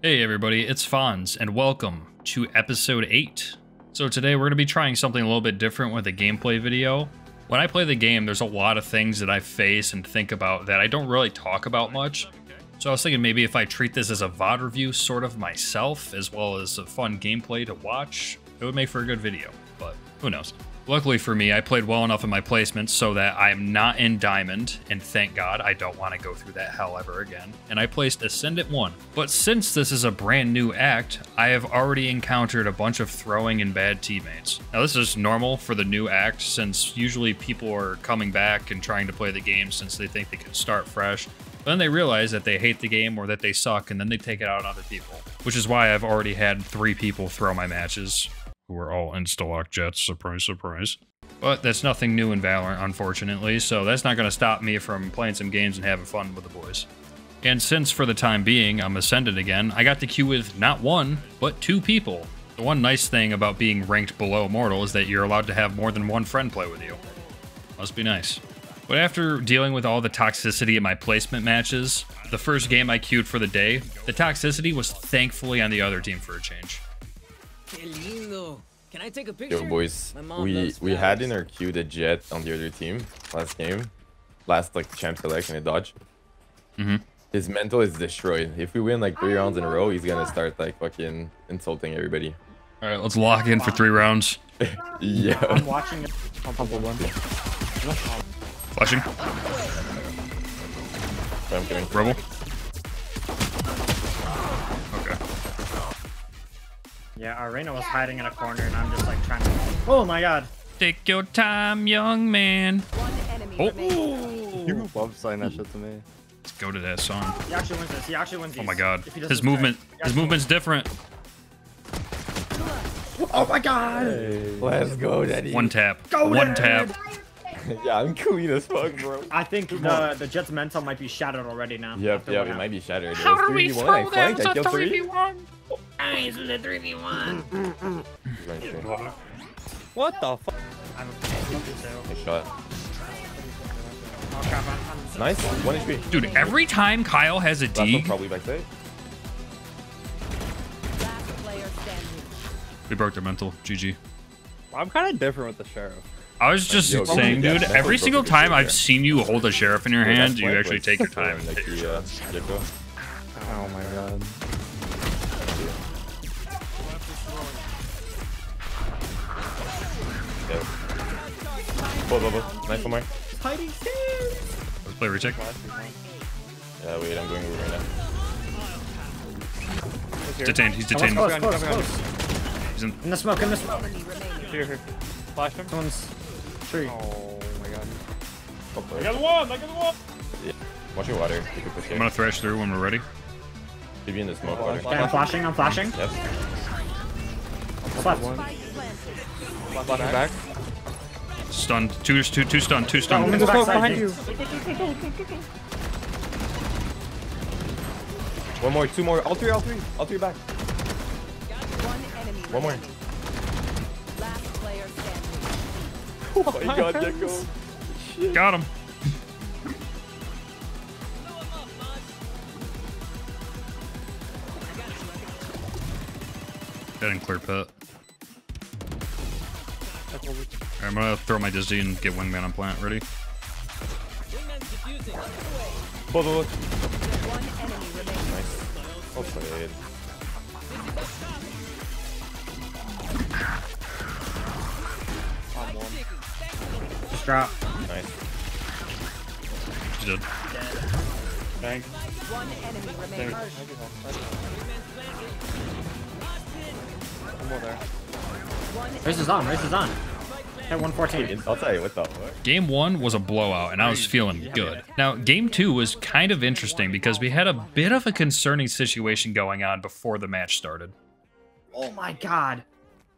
Hey everybody, it's Fonz, and welcome to episode 8. So today we're going to be trying something a little bit different with a gameplay video. When I play the game, there's a lot of things that I face and think about that I don't really talk about much. So I was thinking maybe if I treat this as a VOD review sort of myself, as well as a fun gameplay to watch, it would make for a good video, but who knows. Luckily for me, I played well enough in my placements so that I'm not in Diamond, and thank God I don't want to go through that hell ever again. And I placed Ascendant 1. But since this is a brand new act, I have already encountered a bunch of throwing and bad teammates. Now this is normal for the new act since usually people are coming back and trying to play the game since they think they can start fresh. But then they realize that they hate the game or that they suck and then they take it out on other people. Which is why I've already had three people throw my matches who are all insta-lock Jetts, surprise, surprise. But that's nothing new in Valorant, unfortunately, so that's not going to stop me from playing some games and having fun with the boys. And since, for the time being, I'm Ascendant again, I got to queue with not one, but two people. The one nice thing about being ranked below Mortal is that you're allowed to have more than one friend play with you. Must be nice. But after dealing with all the toxicity in my placement matches, the first game I queued for the day, the toxicity was thankfully on the other team for a change. Yo, boys, My mom we loves we had in our queue the Jett on the other team last game, last like champ select and a dodge. Mhm. His mental is destroyed. If we win like three rounds in a row, he's gonna start like fucking insulting everybody. Alright, let's lock in for three rounds. Yeah. I'm watching. I'll pump one. Flashing. I'm kidding. Rebel. Yeah, Arena was hiding in a corner, and I'm just like trying to. Oh my god! Take your time, young man. Oh, You love saying that shit to me. let's go to that song. He actually wins this. He actually wins Oh my god. If he doesn't His movement, He his actually movement's different. Oh my god! Let's go, daddy. One tap. Go One Ned! tap. yeah, I'm clean as fuck, bro. I think the uh, the Jett's mental might be shattered already now. Yep, yep, it happened. might be shattered. How It was do we 3v1, throw I that flanked, as I a three. 3v1? Nice, it's a 3v1. He's going straight. What the fuck? I'm a Nice shot. Crap! I'm, I'm Nice. One HP. Dude, every time Kyle has a Last one D, probably we broke their mental. GG. I'm kind of different with the sheriff. I was just Yo, saying, dude, that's every single time I've shit, seen you hold a sheriff in your Yeah, hand, you actually take your so time and like hit your the, uh, shots. Gekko. Oh my god. Yeah. Whoa, whoa, whoa. Nice one more. hiding stairs. Let's play recheck. Yeah, wait, I'm going over right now. Detained. He's Oh, detained. close, Coming on, close, coming on. close. He's in. In the smoke, in the smoke. Here, here. Flash him. Someone's tree. Oh my god. Hopefully. one! I got one! Watch your water. You push I'm it. gonna thrash through when we're ready. Should be in the smoke oh, water. Okay, I'm flashing. I'm flashing. Yep. Left. Flash him back. Stunned. Two, two, two stunned. Two Oh, stunned. woman's backside. behind you. One more, two more. All three, all three. All three back. One more. Oh my god, Gekko. Got him. That didn't clear pit. Alright, I'm gonna throw my Disney and get wingman on plant. Ready? Whoa, whoa, whoa. Nice. Well played. Just drop. Nice. She did. Bang. One more there. Race is on. Race is on. Hit 114. I'll tell you what the fuck. Game one was a blowout, and I was feeling good. Now, game two was kind of interesting because we had a bit of a concerning situation going on before the match started. Oh my god.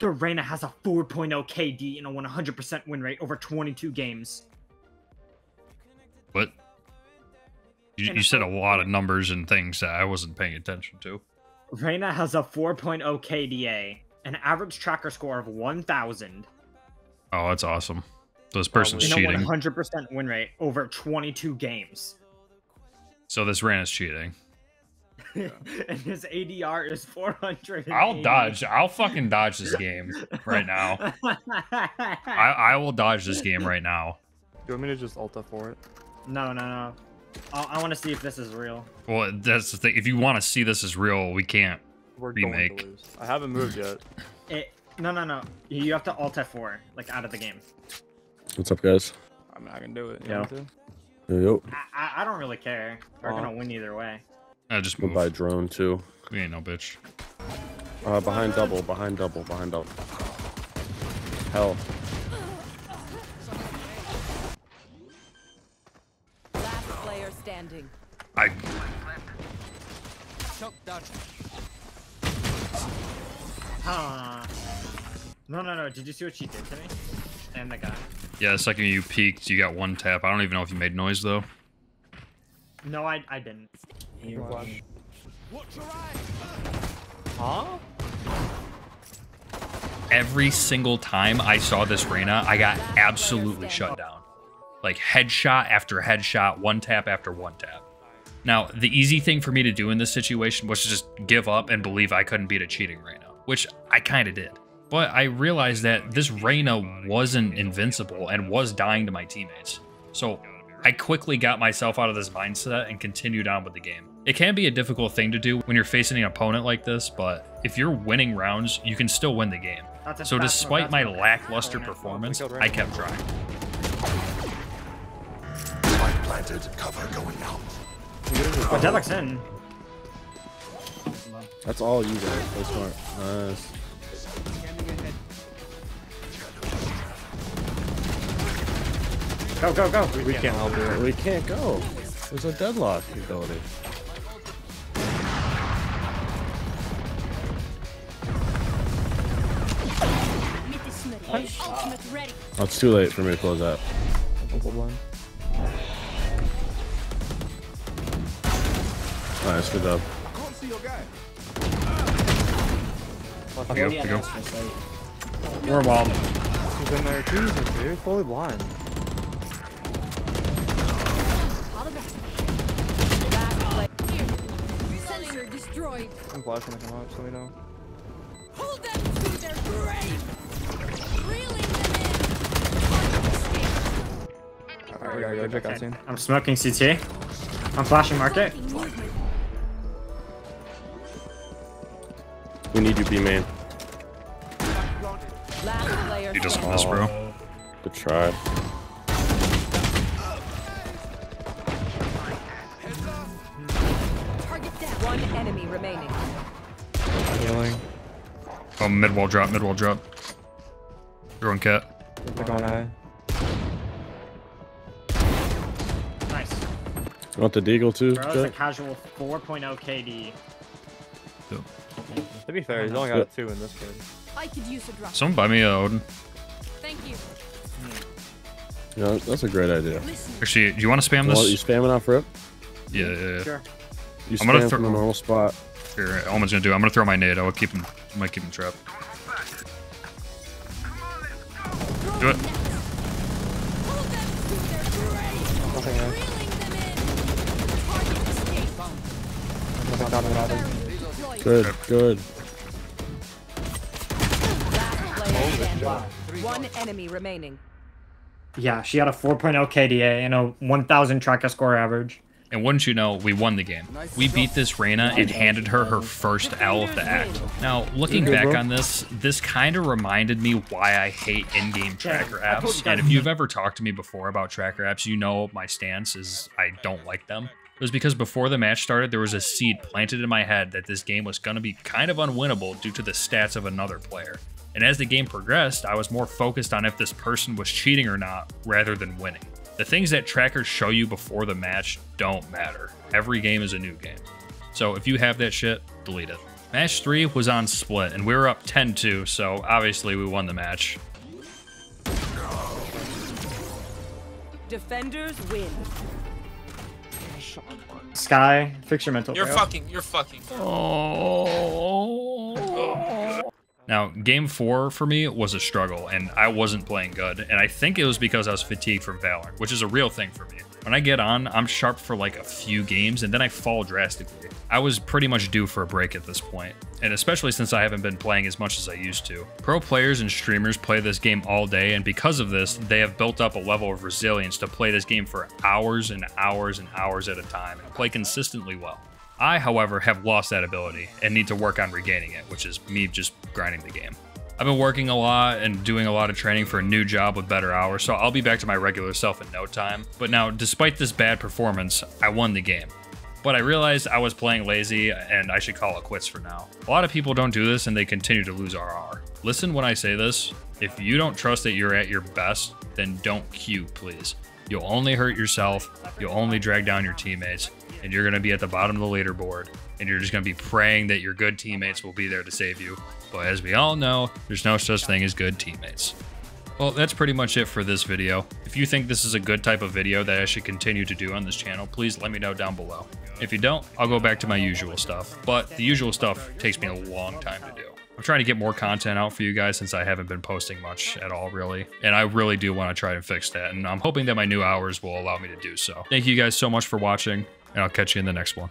The Reyna has a 4.0 KD and a 100% win rate over 22 games. What? You, you said a lot of numbers and things that I wasn't paying attention to. Reyna has a 4.0 KDA, an average tracker score of 1,000, Oh, that's awesome. This uh, person's and a cheating. 100% win rate over 22 games. So this ran is cheating. and his ADR is 400. I'll dodge. I'll fucking dodge this game right now. I, I will dodge this game right now. Do you want me to just alt F4 it? no, no, no. I, I want to see if this is real. Well, that's the thing. If you want to see this as real, we can't. We're Remake. going to lose. I haven't moved yet. It, no, no, no. You have to alt F4, like out of the game. What's up, guys? I mean, I can do it. You Yeah. want me to? Yo, yo. I, I, I don't really care. We're Aw. gonna win either way. I just We'll move. buy drone too. We ain't no bitch. Uh, behind double, behind double, behind double. Hell. Last player standing. I Huh. No, no, no. Did you see what she did to me? And the guy. yeah. The second you peeked, you got one tap. I don't even know if you made noise though. No, I, I didn't. Flash. Huh? Every single time I saw this Reyna, I got absolutely shut down. Like headshot after headshot, one tap after one tap. Now, the easy thing for me to do in this situation was to just give up and believe I couldn't beat a cheating Reyna, which I kind of did. But I realized that this Reyna wasn't invincible and was dying to my teammates. So I quickly got myself out of this mindset and continued on with the game. It can be a difficult thing to do when you're facing an opponent like this, but if you're winning rounds, you can still win the game. So despite my lackluster performance, I kept trying. Spike planted, cover going out. Oh, Deluxe in. That's all you guys. Play smart. Nice. Go, go, go. We can't help it. We can't go. There's a deadlock ability. Ultimate ready. Oh, it's too late for me to close that. Double blind. Nice, good job. I go, I go. We're walled. He's in there. Jesus, dude. Fully blind. All the best. Last player. Here. Sensor destroyed. I'm flashing to come out, so we know. Hold them to their grave. We gotta go check out soon. I'm smoking CT. I'm flashing market. We need you, B main. Last player You just standing. miss, bro. Good try. One enemy remaining. Healing. Oh, mid wall drop, mid wall drop. Throwing cat. They're going high. You want the deagle too? Bro, it's a casual 4.0 KD. To be fair, he's only got a two in this game. I could use a drop. Someone buy me a Odin. Thank you. Yeah, that's a great idea. Actually, do you want to spam this? Well, you spamming off rip? Yeah, yeah, yeah. Sure. You I'm gonna throw- from the normal spot. Here, Almond's gonna do. I'm gonna throw my nade. I will keep him. I might keep him trapped. Do it. Hold them to their grave. Nothing there. Reeling them in. Target escape. Nothing down and out. Good, good. Last player standing. One enemy remaining. Yeah, she had a 4.0 KDA and a 1,000 tracker score average. And wouldn't you know, we won the game. We beat this Reyna and handed her her first L of the act. Now, looking back on this, this kind of reminded me why I hate in-game tracker apps. And if you've ever talked to me before about tracker apps, you know my stance is I don't like them. It was because before the match started, there was a seed planted in my head that this game was going to be kind of unwinnable due to the stats of another player. And as the game progressed, I was more focused on if this person was cheating or not rather than winning. The things that trackers show you before the match don't matter. Every game is a new game. So if you have that shit, delete it. Match 3 was on split, and we were up 10 2, so obviously we won the match. Defenders win. Sky, fix your mental. You're bro. fucking. You're fucking. Oh. Now, game four for me was a struggle, and I wasn't playing good. And I think it was because I was fatigued from Valorant, which is a real thing for me. When I get on, I'm sharp for like a few games and then I fall drastically. I was pretty much due for a break at this point, and especially since I haven't been playing as much as I used to. Pro players and streamers play this game all day, and because of this, they have built up a level of resilience to play this game for hours and hours and hours at a time and play consistently well. I, however, have lost that ability and need to work on regaining it, which is me just grinding the game. I've been working a lot and doing a lot of training for a new job with better hours, so I'll be back to my regular self in no time. But now, despite this bad performance, I won the game. But I realized I was playing lazy and I should call it quits for now. A lot of people don't do this and they continue to lose RR. Listen when I say this. If you don't trust that you're at your best, then don't queue, please. You'll only hurt yourself, you'll only drag down your teammates, and you're to be at the bottom of the leaderboard, and you're just going to be praying that your good teammates will be there to save you. But as we all know, there's no such thing as good teammates. Well, that's pretty much it for this video. If you think this is a good type of video that I should continue to do on this channel, please let me know down below. If you don't, I'll go back to my usual stuff, but the usual stuff takes me a long time to do. I'm trying to get more content out for you guys since I haven't been posting much at all, really. And I really do want to try to fix that, and I'm hoping that my new hours will allow me to do so. Thank you guys so much for watching, and I'll catch you in the next one.